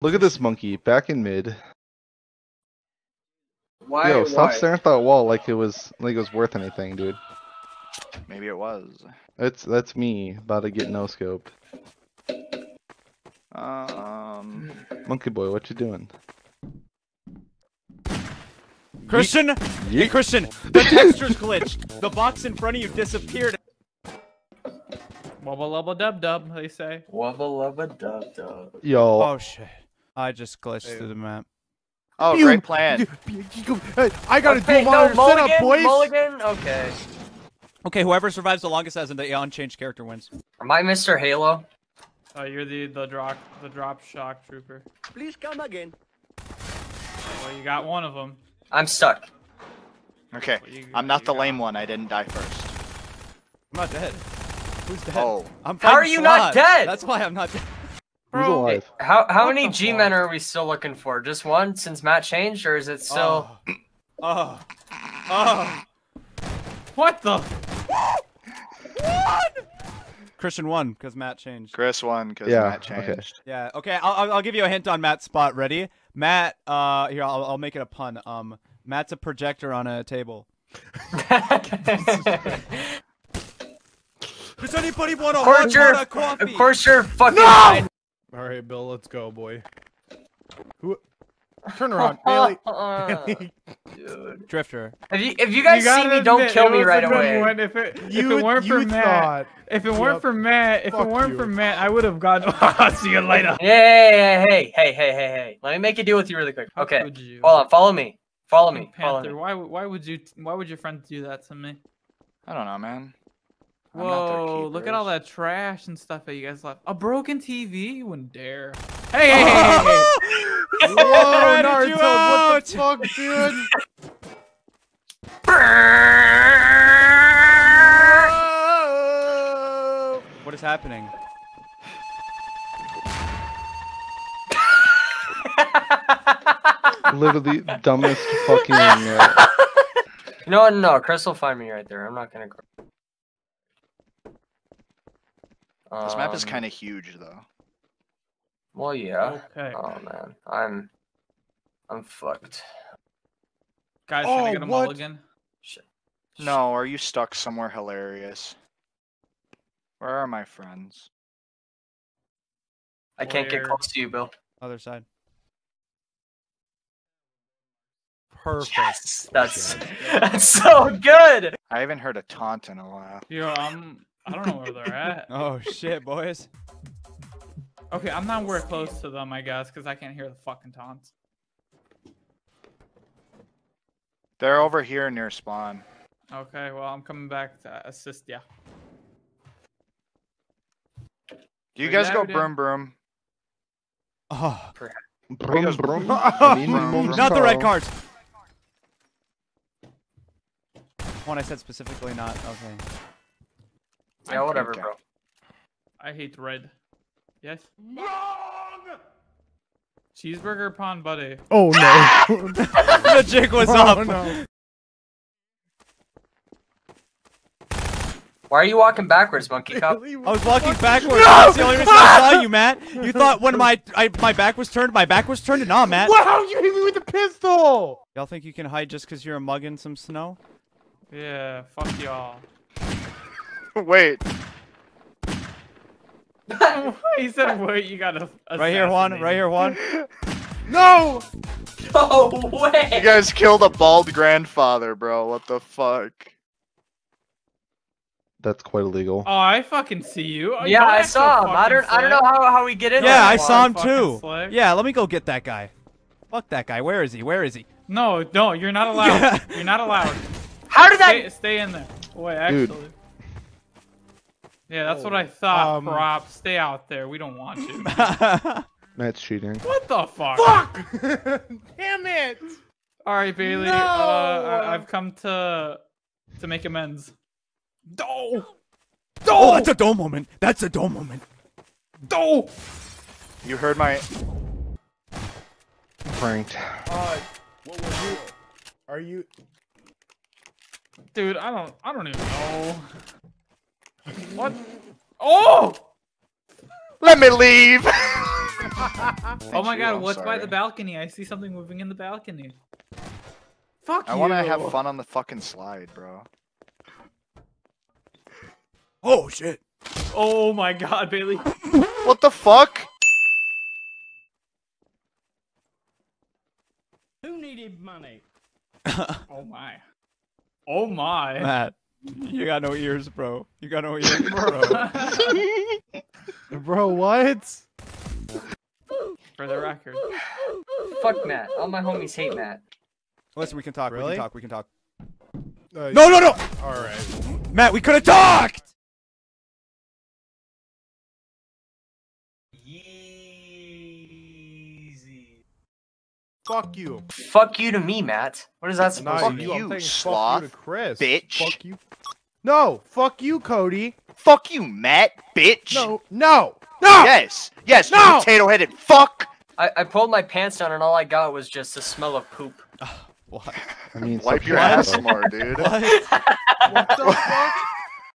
Look at this monkey back in mid. Why? Yo, stop why? staring at that wall like it was like it was worth anything, dude. Maybe it was. That's that's me about to get no scoped. Um. Monkey boy, what you doing? Christian, hey Christian, the texture's glitched. The box in front of you disappeared. Wubba lubba dub dub, they say. Wubba lubba dub dub. Yo, Oh shit! I just glitched through the map. Oh, great plan. I gotta oh, okay, do no, monitor mulligan, setup, boys. mulligan. Okay. Okay, whoever survives the longest as an unchanged character wins. Am I Mr. Halo? Oh, you're the the drop the drop shock trooper. Please come again. Well, you got one of them. I'm stuck. Okay, Well, you- I'm not the lame one. I didn't die first. I'm not dead. Who's dead? Oh, I'm How are fighting you not dead? That's why I'm not dead. Who's alive? How how What many G-men are we still looking for? Just one since Matt changed, or is it still? Oh. Oh. Oh. What the? Christian won because Matt changed. Chris won because Yeah, Matt okay. changed. Yeah. Okay. I'll, I'll I'll give you a hint on Matt's spot. Ready? Matt. Uh. Here. I'll I'll make it a pun. Um. Matt's a projector on a table. Does anybody want a Of course hot pot of coffee? of course you're fucking. No! All right, Bill, let's go, boy. Who? Turn around, Bailey. Bailey. Dude. Drifter. If you if you guys see gotta me, don't kill me right away. one. If it if You, it weren't for you Matt, if it weren't Yep. for Matt, if Fuck it weren't you. for Matt, I would have gone. See you later. Hey, hey, hey, hey, hey, hey, hey. Let me make a deal with you really quick. How Okay. could? Hold on. Follow me. Follow me. Follow Panther, me. why why would you why would your friend do that to me? I don't know, man. I'm Whoa, look at all that trash and stuff that you guys left. A broken TV? You wouldn't dare. Hey, hey, hey, hey, hey. Whoa, Naruto, what the fuck, dude? What is happening? Literally dumbest fucking. Uh, You know what? No, Chris will find me right there. I'm not gonna. go- This map is Um, kind of huge, though. Well, yeah. Okay. Oh man, I'm. I'm fucked. Guys, can I Oh, get a what? mulligan? No, are you stuck somewhere hilarious? Where are my friends? I can't get close to you, Bill. Other side. Perfect. Yes, that's that's so good. I haven't heard a taunt in a while. Yo, I'm. I don't know where they're at. Oh shit, boys. Okay, I'm not where close to them, I guess, because I can't hear the fucking taunts. They're over here near spawn. Okay, well, I'm coming back to assist ya. Do you Wait, guys that go we did- broom broom? Oh. brum, brum. Um, Not the red cards. One I said specifically not. Okay. Yeah, whatever, bro. I hate red. Yes? Wrong! Cheeseburger Pond Buddy. Oh no. the jig was oh up. no. Why are you walking backwards, Monkey Cop? I was walking fuck? backwards. That's the only reason I saw you, Matt. You thought when my I, my back was turned, my back was turned. And nah, Matt. Wow, you hit me with a pistol. Y'all think you can hide just because you're a mugging some snow? Yeah, fuck y'all. Wait, he said, wait, you gotta. Right here, Juan. Right here, Juan. No. No wait. you guys killed a bald grandfather, bro. What the fuck? That's quite illegal. Oh, I fucking see you. Oh, Yeah, don't I saw him. I don't. I don't know how how we get in. Yeah, I saw him too. slick. Yeah, let me go get that guy. Fuck that guy. Where is he? Where is he? No, no, you're not allowed. you're not allowed. How did Stay, that? stay in there. Wait, Dude. Actually. Yeah, that's what I thought. Um, Prop, stay out there. We don't want you. Matt's cheating. what the fuck? Fuck. Damn it. All right, Bailey. Uh, No! I- I've come to to make amends. oh, oh, that's a dome moment. That's a dome moment. Oh! You heard my. Pranked. Uh, what was you? Are you? Dude, I don't. I don't even know. What? Oh! Let me leave. Oh my you, god, I'm what's by the balcony? I see something moving in the balcony. Fuck I you. want to have fun on the fucking slide, bro. Oh shit. Oh my god, Bailey. What the fuck? Who needed money? Oh my. Oh my. Matt, you got no ears, bro. You got no ears, bro. Bro, what? For the record. Fuck Matt. All my homies hate Matt. Listen, we can talk. We can talk. We can talk. Uh, No, no, no, All right. Matt. We could have talked. Fuck you. Fuck you to me, Matt. What is that supposed Not to Fuck you. mean? I'm you, saying sloth, fuck you to Chris. bitch. Fuck you. No, fuck you, Kody. Fuck you, Matt, bitch. No, no, no. Yes, yes, No! potato-headed fuck. I, I pulled my pants down and all I got was just the smell of poop. What? I mean, Wipe your ass more, dude. What? What the fuck?